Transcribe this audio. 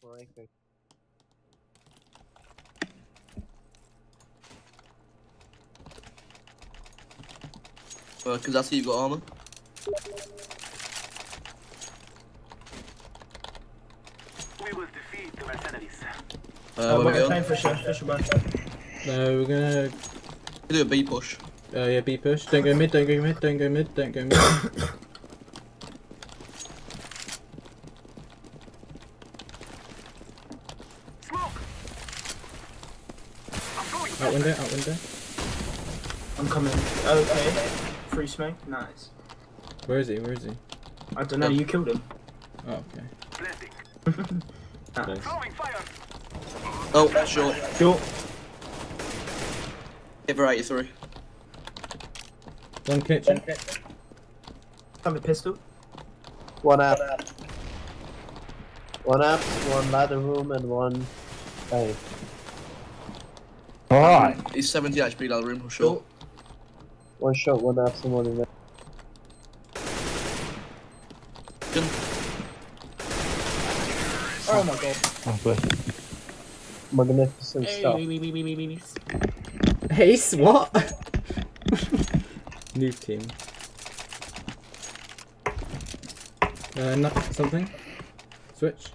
for anchor. Because I see you got armor. We will defeat the mercenaries. Uh, Oh, where we we're going? playing Fisher. Fisher back. No, we're gonna. Do a B push. Uh, yeah, B push. Don't go mid. Don't go mid. Don't go mid. Don't go mid. Smoke! I'm going out window. Out window. I'm coming. Okay. Free smoke. Nice. Where is he? Where is he? I don't know. You killed him. Oh, okay. Blending. Nice. Throwing fire. Oh, short. Short. Ever 83. One kitchen. Have a pistol. One app. One app, one ladder room, and one. Hey, Alright. He's 70 HP down the room, short. one shot, one app, and one in there. Good. Oh my god. Oh, bless. Magnificent stuff. Ace. What? New team. Uh, no, something. Switch.